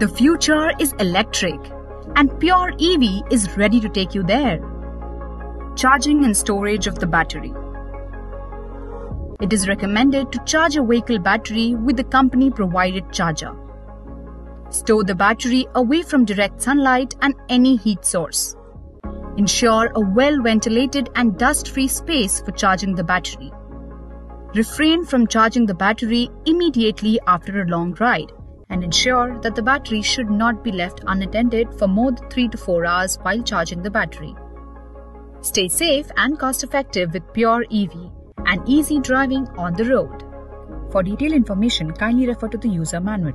The future is electric, and Pure EV is ready to take you there. Charging and storage of the battery. It is recommended to charge a vehicle battery with the company provided charger. Store the battery away from direct sunlight and any heat source. Ensure a well ventilated and dust free space for charging the battery. Refrain from charging the battery immediately after a long ride and ensure that the battery should not be left unattended for more than 3 to 4 hours while charging the battery. Stay safe and cost effective with Pure EV and easy driving on the road. For detailed information, kindly refer to the user manual.